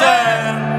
on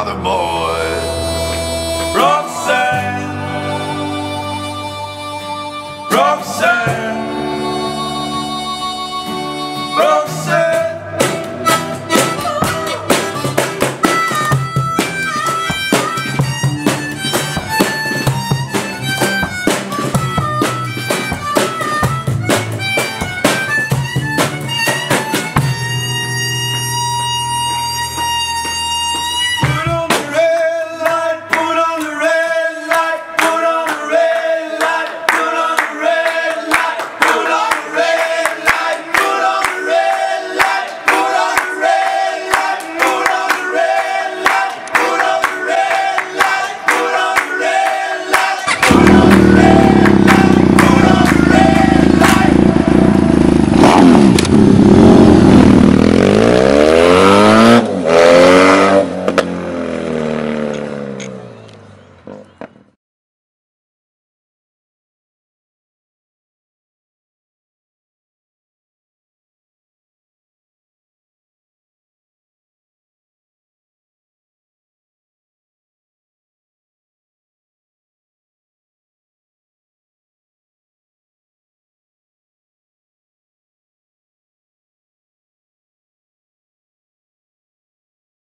another boy. Roxanne, Roxanne.